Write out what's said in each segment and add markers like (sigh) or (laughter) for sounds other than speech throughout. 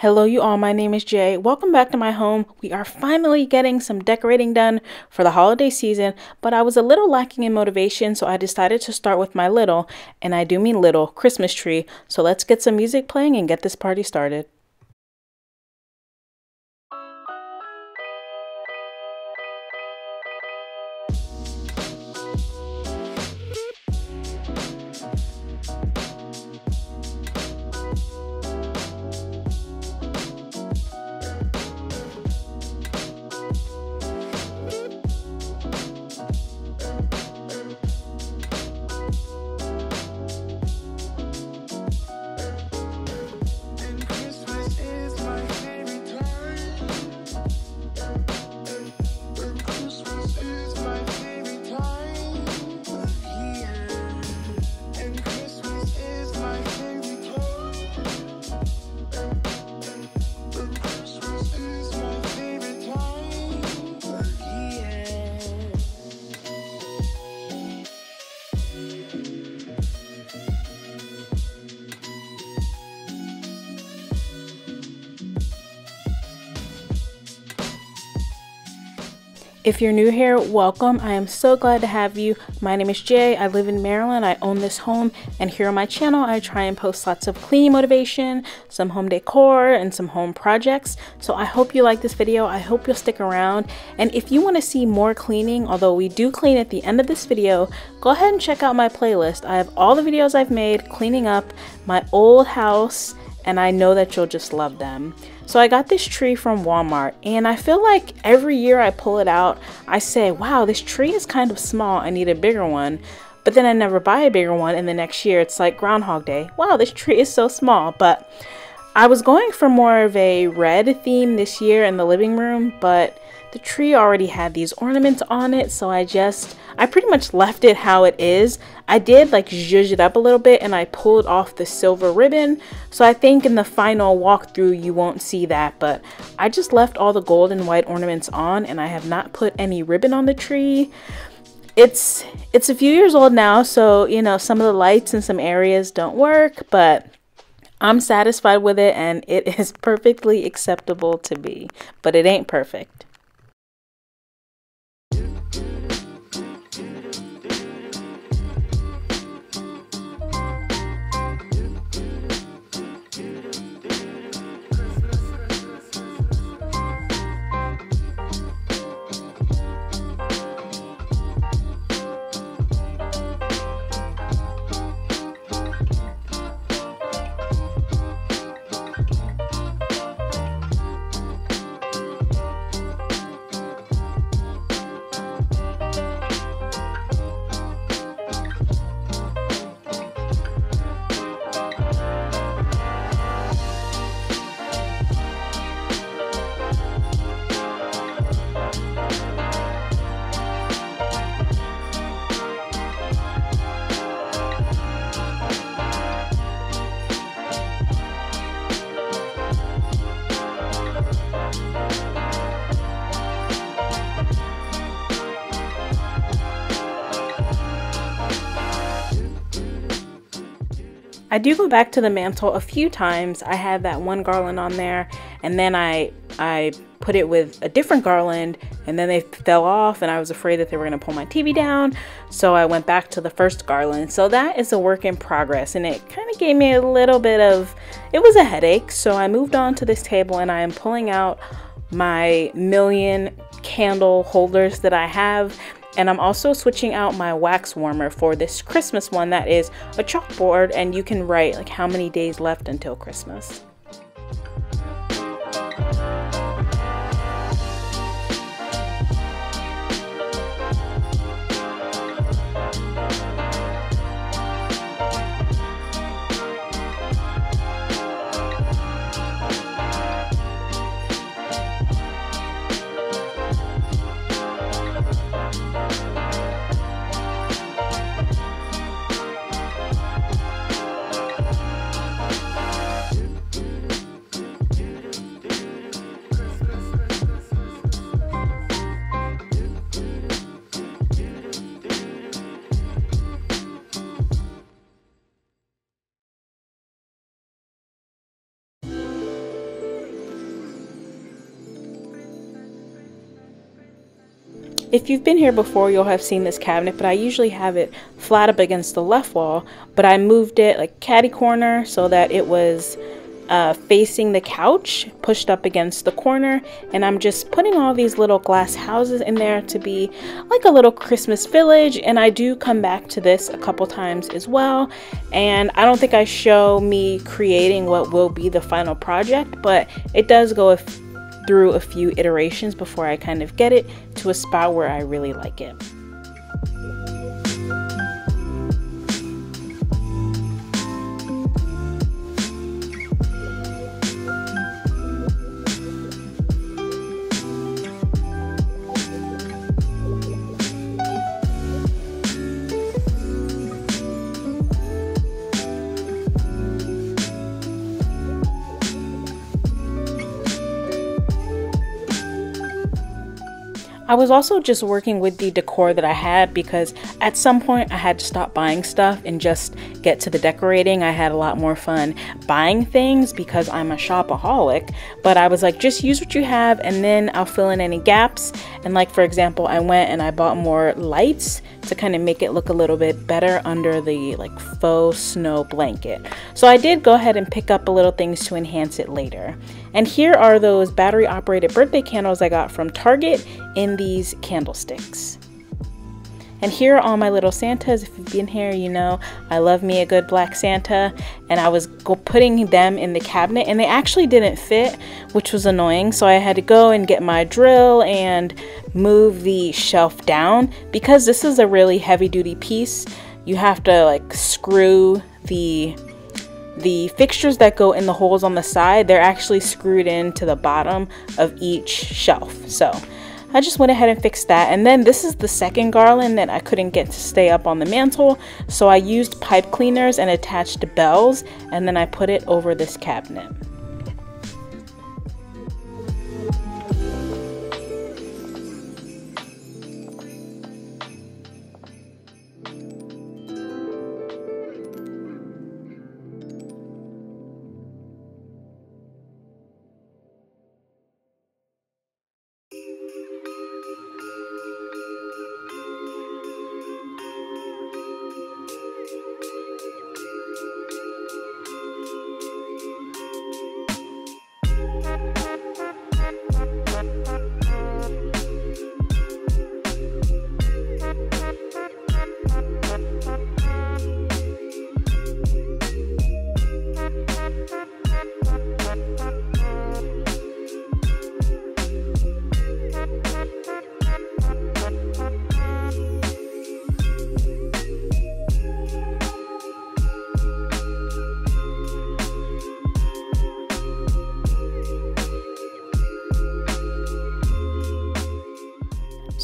Hello, you all. My name is Jay. Welcome back to my home. We are finally getting some decorating done for the holiday season, but I was a little lacking in motivation, so I decided to start with my little, and I do mean little, Christmas tree. So let's get some music playing and get this party started. If you're new here, welcome. I am so glad to have you. My name is Jay. I live in Maryland. I own this home, and here on my channel, I try and post lots of cleaning motivation, some home decor, and some home projects. So I hope you like this video. I hope you'll stick around. And if you want to see more cleaning, although we do clean at the end of this video, go ahead and check out my playlist. I have all the videos I've made cleaning up my old house, and I know that you'll just love them. So I got this tree from Walmart and I feel like every year I pull it out, I say, wow, this tree is kind of small. I need a bigger one. But then I never buy a bigger one and the next year it's like Groundhog Day. Wow, this tree is so small. But I was going for more of a red theme this year in the living room, but the tree already had these ornaments on it, so I just, I pretty much left it how it is. I did like zhuzh it up a little bit and I pulled off the silver ribbon, so I think in the final walkthrough you won't see that, but I just left all the gold and white ornaments on and I have not put any ribbon on the tree. It's it's a few years old now so you know some of the lights in some areas don't work but i'm satisfied with it and it (laughs) is perfectly acceptable to be but it ain't perfect I do go back to the mantle a few times. I had that one garland on there and then I I put it with a different garland and then they fell off and I was afraid that they were going to pull my TV down. So I went back to the first garland. So that is a work in progress and it kind of gave me a little bit of, it was a headache. So I moved on to this table and I am pulling out my million candle holders that I have and I'm also switching out my wax warmer for this Christmas one that is a chalkboard and you can write like how many days left until Christmas. If you've been here before, you'll have seen this cabinet, but I usually have it flat up against the left wall, but I moved it like caddy corner so that it was uh, facing the couch, pushed up against the corner, and I'm just putting all these little glass houses in there to be like a little Christmas village. And I do come back to this a couple times as well. And I don't think I show me creating what will be the final project, but it does go through a few iterations before I kind of get it to a spot where I really like it. I was also just working with the decor that I had because at some point I had to stop buying stuff and just get to the decorating. I had a lot more fun buying things because I'm a shopaholic, but I was like, just use what you have and then I'll fill in any gaps. And like, for example, I went and I bought more lights to kind of make it look a little bit better under the like faux snow blanket. So I did go ahead and pick up a little things to enhance it later. And here are those battery operated birthday candles I got from Target in these candlesticks. And here are all my little Santas. If you've been here, you know I love me a good black Santa. And I was putting them in the cabinet and they actually didn't fit, which was annoying. So I had to go and get my drill and move the shelf down. Because this is a really heavy duty piece, you have to like screw the the fixtures that go in the holes on the side, they're actually screwed into the bottom of each shelf. So I just went ahead and fixed that. And then this is the second garland that I couldn't get to stay up on the mantle. So I used pipe cleaners and attached bells and then I put it over this cabinet.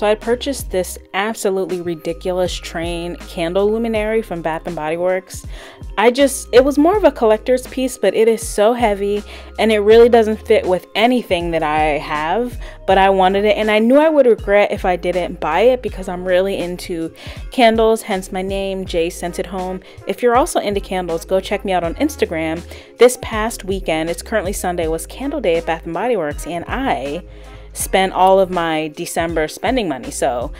So I purchased this absolutely ridiculous train candle luminary from Bath and Body Works. I just, it was more of a collector's piece, but it is so heavy and it really doesn't fit with anything that I have, but I wanted it and I knew I would regret if I didn't buy it because I'm really into candles, hence my name, Jay's Scented Home. If you're also into candles, go check me out on Instagram. This past weekend, it's currently Sunday, was Candle Day at Bath and Body Works and I spent all of my December spending money. So,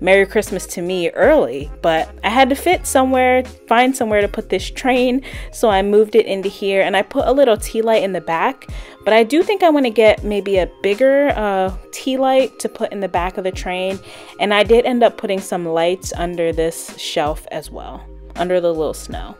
Merry Christmas to me early, but I had to fit somewhere, find somewhere to put this train. So I moved it into here and I put a little tea light in the back. But I do think I want to get maybe a bigger uh, tea light to put in the back of the train. And I did end up putting some lights under this shelf as well, under the little snow.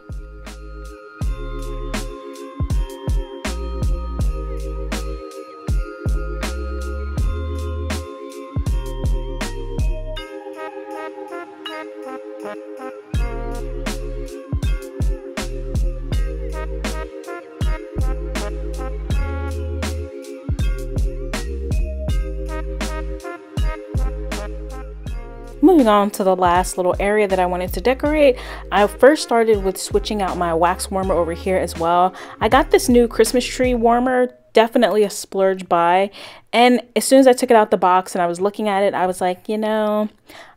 Moving on to the last little area that I wanted to decorate, I first started with switching out my wax warmer over here as well. I got this new Christmas tree warmer, definitely a splurge buy. And as soon as I took it out the box and I was looking at it, I was like, you know,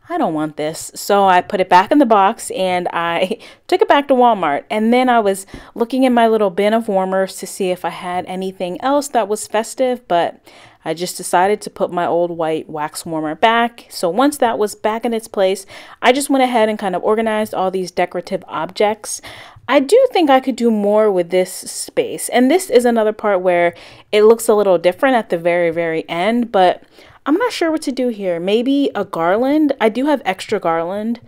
I don't want this. So I put it back in the box and I (laughs) took it back to Walmart. And then I was looking in my little bin of warmers to see if I had anything else that was festive, but I just decided to put my old white wax warmer back. So once that was back in its place, I just went ahead and kind of organized all these decorative objects. I do think I could do more with this space. And this is another part where it looks a little different at the very, very end, but I'm not sure what to do here. Maybe a garland. I do have extra garland,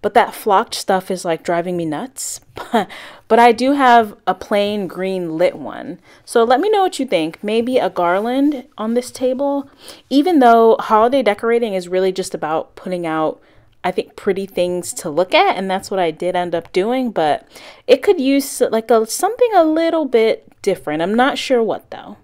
but that flocked stuff is like driving me nuts. (laughs) but I do have a plain green lit one. So let me know what you think. Maybe a garland on this table, even though holiday decorating is really just about putting out I think pretty things to look at and that's what I did end up doing, but it could use like a something a little bit different. I'm not sure what though.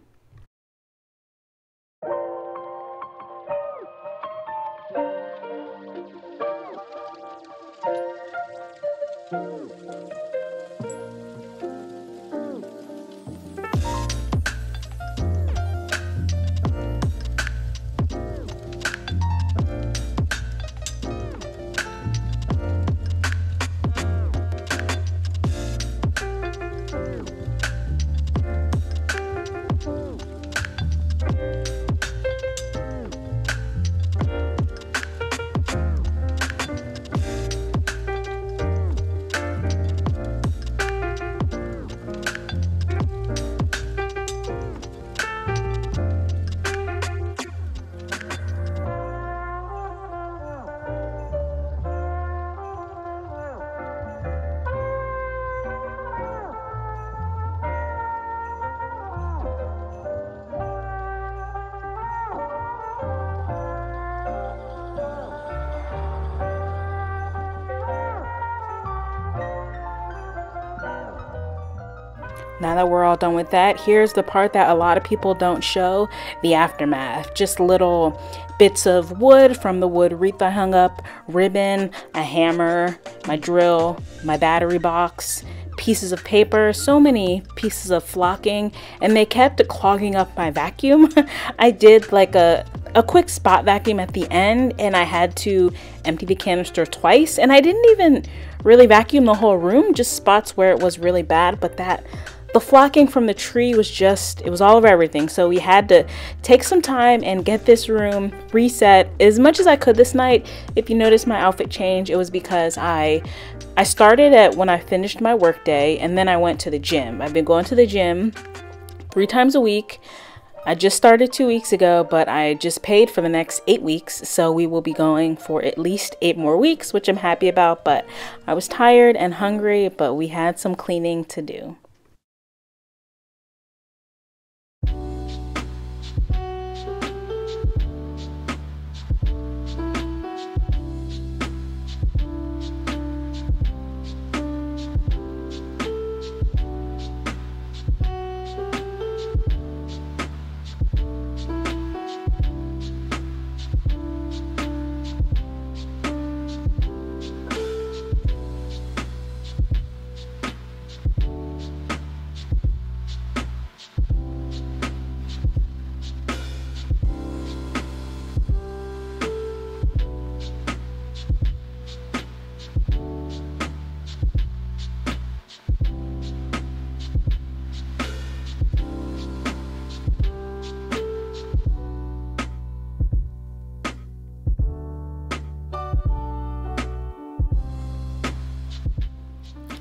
Now that we're all done with that, here's the part that a lot of people don't show the aftermath. Just little bits of wood from the wood wreath I hung up, ribbon, a hammer, my drill, my battery box, pieces of paper, so many pieces of flocking, and they kept clogging up my vacuum. (laughs) I did like a, a quick spot vacuum at the end, and I had to empty the canister twice, and I didn't even really vacuum the whole room, just spots where it was really bad, but that the flocking from the tree was just it was all of everything so we had to take some time and get this room reset as much as i could this night if you notice my outfit change it was because i i started at when i finished my workday and then i went to the gym i've been going to the gym three times a week I just started two weeks ago, but I just paid for the next eight weeks. So we will be going for at least eight more weeks, which I'm happy about. But I was tired and hungry, but we had some cleaning to do.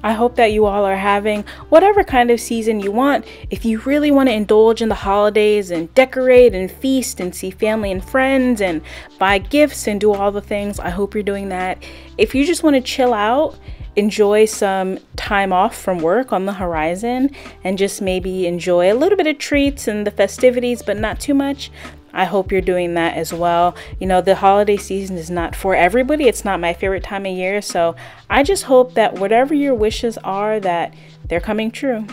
I hope that you all are having whatever kind of season you want. If you really want to indulge in the holidays and decorate and feast and see family and friends and buy gifts and do all the things, I hope you're doing that. If you just want to chill out, enjoy some time off from work on the horizon and just maybe enjoy a little bit of treats and the festivities, but not too much. I hope you're doing that as well. You know, the holiday season is not for everybody. It's not my favorite time of year. So I just hope that whatever your wishes are, that they're coming true.